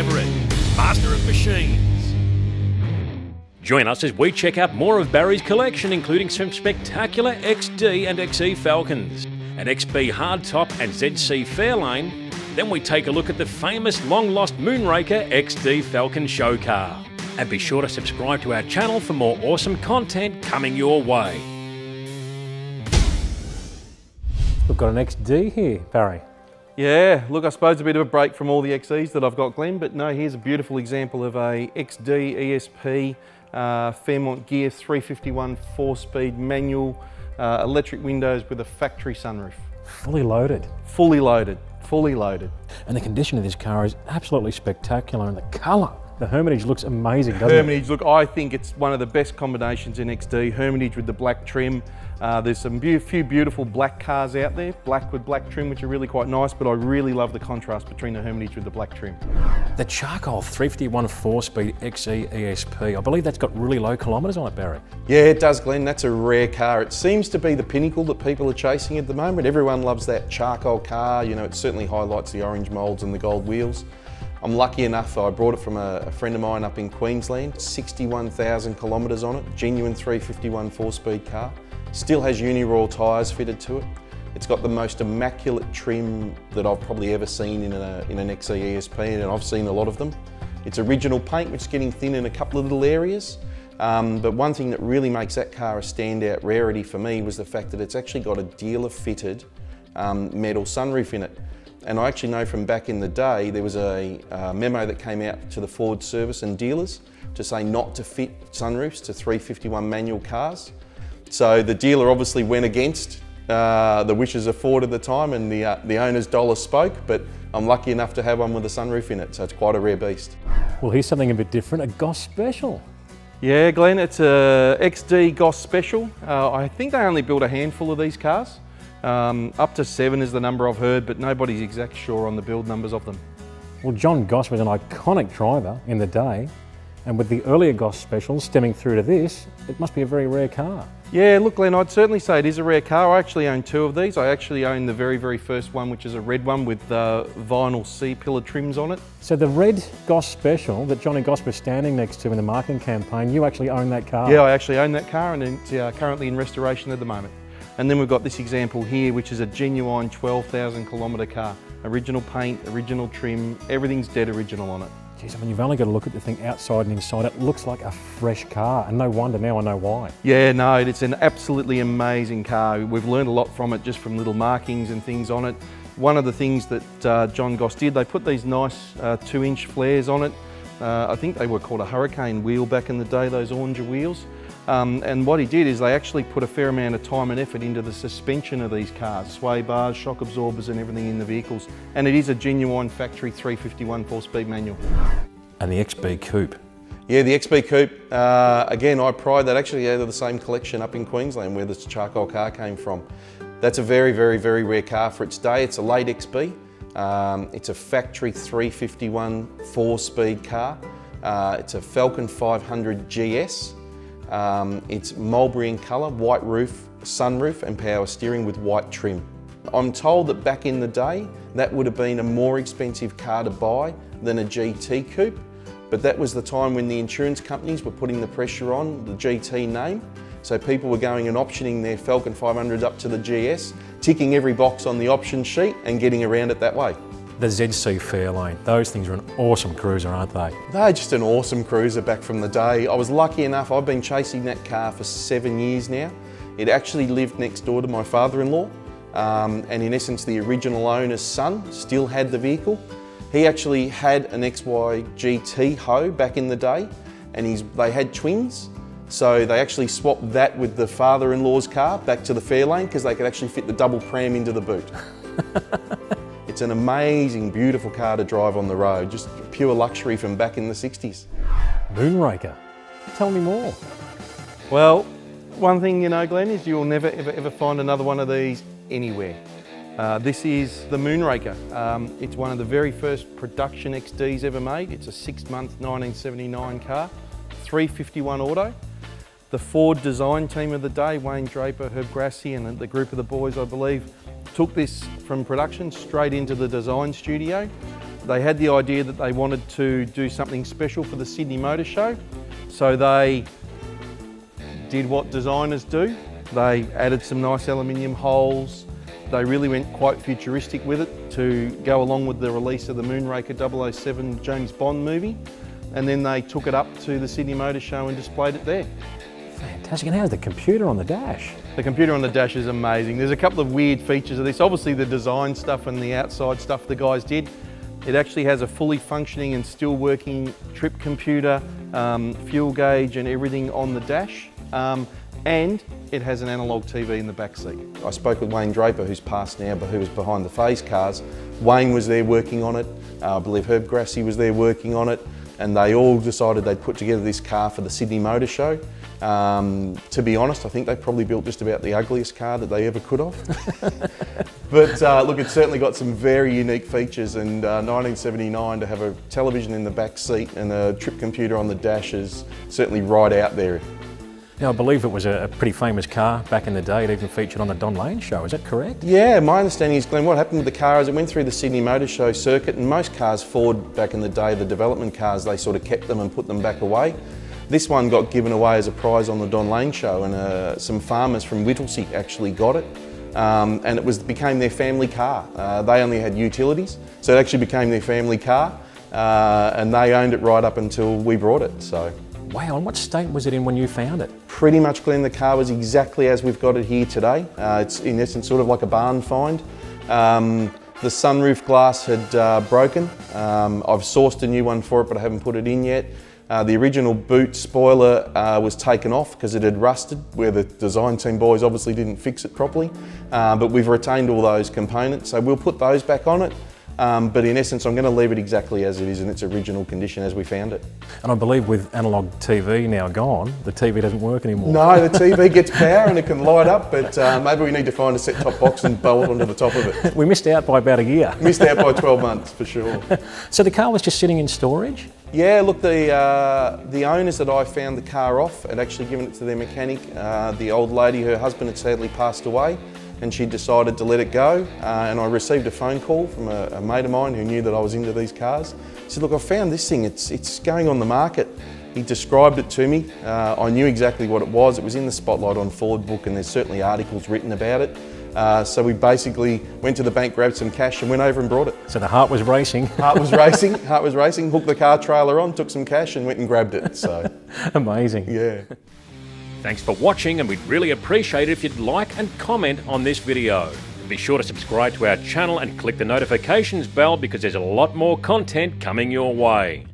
Everitt, master of machines. Join us as we check out more of Barry's collection, including some spectacular XD and XE Falcons, an XB Hardtop and ZC Fairlane. Then we take a look at the famous long lost Moonraker XD Falcon show car. And be sure to subscribe to our channel for more awesome content coming your way. We've got an XD here, Barry. Yeah, look, I suppose a bit of a break from all the XEs that I've got, Glenn, but no, here's a beautiful example of a XD ESP uh, Fairmont Ghia 351 four-speed manual, uh, electric windows with a factory sunroof. Fully loaded. Fully loaded, fully loaded. And the condition of this car is absolutely spectacular and the colour. The Hermitage looks amazing, doesn't Hermitage, it? Hermitage, look, I think it's one of the best combinations in XD. Hermitage with the black trim. Uh, there's some be few beautiful black cars out there, black with black trim, which are really quite nice, but I really love the contrast between the Hermitage with the black trim. The charcoal 351 four-speed XE ESP, I believe that's got really low kilometres on it, Barry. Yeah, it does, Glenn. That's a rare car. It seems to be the pinnacle that people are chasing at the moment. Everyone loves that charcoal car. You know, it certainly highlights the orange moulds and the gold wheels. I'm lucky enough, I brought it from a, a friend of mine up in Queensland, 61,000 kilometres on it, genuine 351 four-speed car. Still has Uniroyal tyres fitted to it. It's got the most immaculate trim that I've probably ever seen in, a, in an XE ESP, and I've seen a lot of them. It's original paint, which is getting thin in a couple of little areas. Um, but one thing that really makes that car a standout rarity for me was the fact that it's actually got a dealer fitted um, metal sunroof in it. And I actually know from back in the day, there was a, a memo that came out to the Ford service and dealers to say not to fit sunroofs to 351 manual cars. So the dealer obviously went against uh, the wishes of Ford at the time and the, uh, the owner's dollar spoke, but I'm lucky enough to have one with a sunroof in it, so it's quite a rare beast. Well, here's something a bit different, a Goss Special. Yeah, Glenn, it's a XD Goss Special. Uh, I think they only built a handful of these cars. Um, up to seven is the number I've heard, but nobody's exact sure on the build numbers of them. Well, John Goss was an iconic driver in the day, and with the earlier Goss specials stemming through to this, it must be a very rare car. Yeah, look Glenn, I'd certainly say it is a rare car. I actually own two of these. I actually own the very, very first one, which is a red one with uh, vinyl C-pillar trims on it. So the red Goss Special that Johnny Goss was standing next to in the marketing campaign, you actually own that car? Yeah, I actually own that car and it's uh, currently in restoration at the moment. And then we've got this example here, which is a genuine 12,000 kilometre car. Original paint, original trim, everything's dead original on it. Geez, I mean, you've only got to look at the thing outside and inside. It looks like a fresh car, and no wonder now I know why. Yeah, no, it's an absolutely amazing car. We've learned a lot from it, just from little markings and things on it. One of the things that uh, John Goss did, they put these nice uh, two inch flares on it. Uh, I think they were called a hurricane wheel back in the day, those orange wheels. Um, and what he did is they actually put a fair amount of time and effort into the suspension of these cars, sway bars, shock absorbers and everything in the vehicles. And it is a genuine factory 351 four-speed manual. And the XB Coupe. Yeah, the XB Coupe, uh, again, I pride that actually out of the same collection up in Queensland where this charcoal car came from. That's a very, very, very rare car for its day. It's a late XB. Um, it's a factory 351 four-speed car. Uh, it's a Falcon 500 GS. Um, it's mulberry in colour, white roof, sunroof and power steering with white trim. I'm told that back in the day, that would have been a more expensive car to buy than a GT coupe, but that was the time when the insurance companies were putting the pressure on the GT name. So people were going and optioning their Falcon 500s up to the GS, ticking every box on the option sheet and getting around it that way. The ZC Fairlane, those things are an awesome cruiser, aren't they? They're just an awesome cruiser back from the day. I was lucky enough, I've been chasing that car for seven years now. It actually lived next door to my father-in-law. Um, and in essence, the original owner's son still had the vehicle. He actually had an XY GTHO back in the day, and he's, they had twins. So they actually swapped that with the father-in-law's car back to the Fairlane because they could actually fit the double pram into the boot. It's an amazing, beautiful car to drive on the road, just pure luxury from back in the 60s. Moonraker, tell me more. Well, one thing you know, Glenn, is you'll never ever ever find another one of these anywhere. Uh, this is the Moonraker. Um, it's one of the very first production XDs ever made. It's a six-month 1979 car, 351 auto. The Ford design team of the day, Wayne Draper, Herb Grassi and the group of the boys, I believe, took this from production straight into the design studio. they had the idea that they wanted to do something special for the Sydney Motor Show. So they did what designers do. They added some nice aluminium holes. They really went quite futuristic with it to go along with the release of the Moonraker 007 James Bond movie. And then they took it up to the Sydney Motor Show and displayed it there. Fantastic. And how's the computer on the dash? The computer on the dash is amazing. There's a couple of weird features of this. Obviously the design stuff and the outside stuff the guys did. It actually has a fully functioning and still working trip computer, um, fuel gauge and everything on the dash. Um, and it has an analogue TV in the back seat. I spoke with Wayne Draper, who's passed now, but who was behind the phase cars. Wayne was there working on it. Uh, I believe Herb Grassie was there working on it. And they all decided they'd put together this car for the Sydney Motor Show. Um, to be honest, I think they probably built just about the ugliest car that they ever could have. but uh, look, it's certainly got some very unique features and uh, 1979 to have a television in the back seat and a trip computer on the dash is certainly right out there. Now, I believe it was a, pretty famous car back in the day. It even featured on the Don Lane show. Is that correct? Yeah, my understanding is, Glenn, what happened with the car is it went through the Sydney Motor Show circuit, and most cars, Ford back in the day, the development cars, they sort of kept them and put them back away. This one got given away as a prize on the Don Lane show, and uh, some farmers from Whittlesea actually got it. Um, and it was became their family car. Uh, they only had utilities, so it actually became their family car, uh, and they owned it right up until we brought it. So. Wow, and what state was it in when you found it? Pretty much, Glenn, the car was exactly as we've got it here today. Uh, it's in essence sort of like a barn find. Um, the sunroof glass had uh, broken. Um, I've sourced a new one for it, but I haven't put it in yet. Uh, the original boot spoiler uh, was taken off because it had rusted, where the design team boys obviously didn't fix it properly. Uh, but we've retained all those components, so we'll put those back on it. Um, but in essence, I'm going to leave it exactly as it is in its original condition as we found it. And I believe with analogue TV now gone, the TV doesn't work anymore. No, the TV gets power and it can light up, but uh, maybe we need to find a set-top box and bolt onto the top of it. We missed out by about a year. Missed out by 12 months, for sure. so the car was just sitting in storage? Yeah, look, the uh, the owners that I found the car off had actually given it to their mechanic. Uh, the old lady, her husband had sadly passed away, and she decided to let it go. Uh, and I received a phone call from a, a, mate of mine who knew that I was into these cars. He said, look, I found this thing, it's, it's going on the market. He described it to me. Uh, I knew exactly what it was. It was in the Spotlight on Ford book and there's certainly articles written about it. Uh, so we basically went to the bank, grabbed some cash and went over and brought it. So the heart was racing. Heart was racing, heart was racing, hooked the car trailer on, took some cash and went and grabbed it, so. Amazing. Yeah. Thanks for watching and we'd really appreciate it if you'd like and comment on this video. Be sure to subscribe to our channel and click the notifications bell because there's a lot more content coming your way.